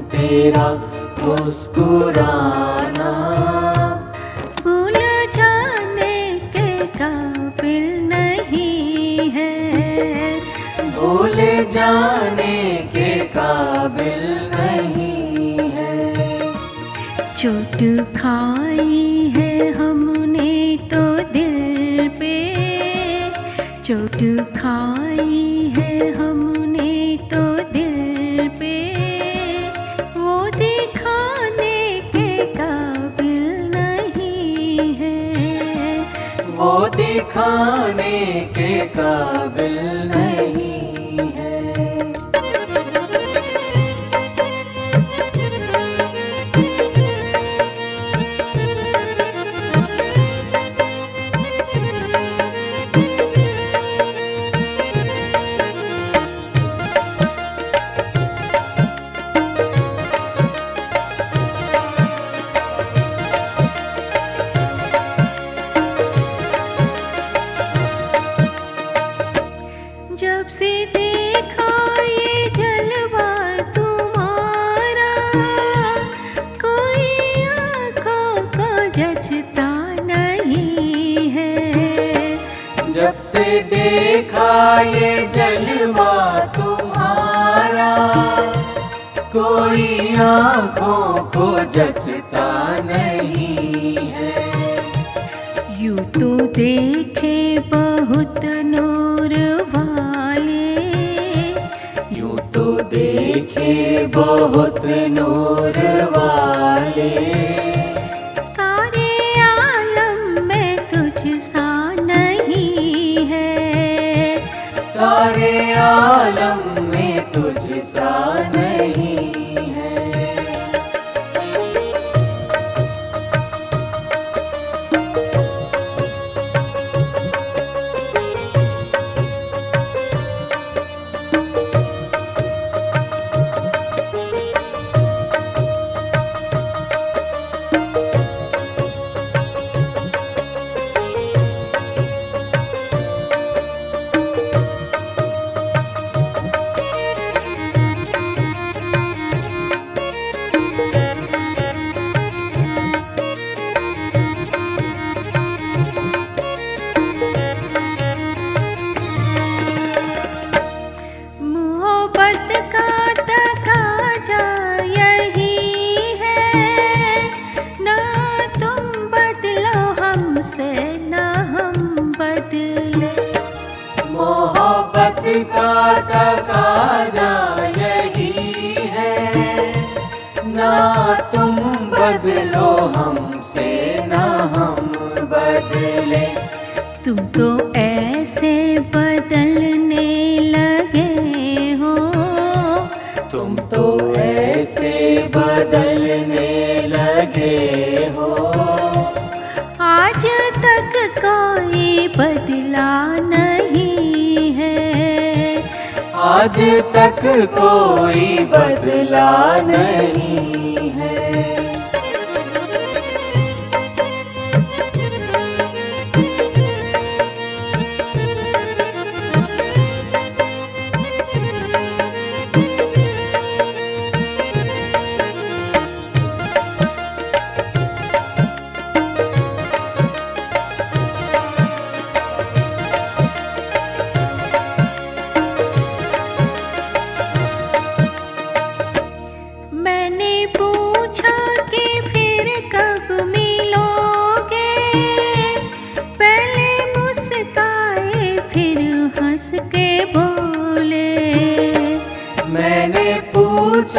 तेरा मुस्कुराना। भूल जाने के काबिल नहीं है। भूल जाने के काबिल नहीं है। चोट खाई है हमने तो दिल पे। चोट खाई वो दिखाने के काबिल नहीं। ये जलवा तुम्हारा। कोई आँखों को जचता नहीं है। यू तो देखे बहुत नूर वाले। यूँ तो देखे बहुत नूर का तकाजा यही है। ना तुम बदलो हमसे आज तक कोई बदला नहीं।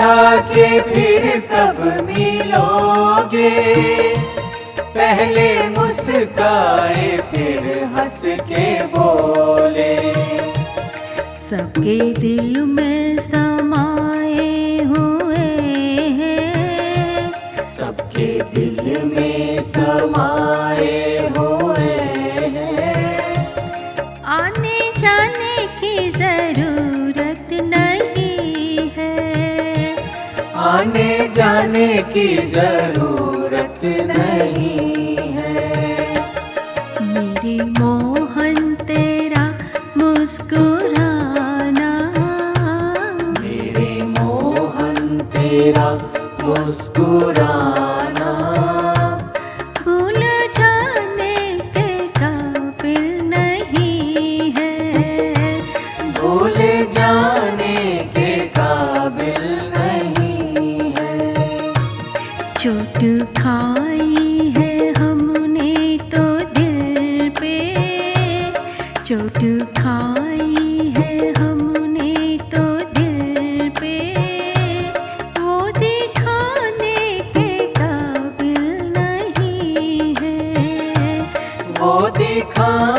पूछा कि फिर तब मिलोगे? पहले मुस्काए, फिर हंस के बोले। सबके दिल में समाए आने जाने की ज़रूरत नहीं। नहीं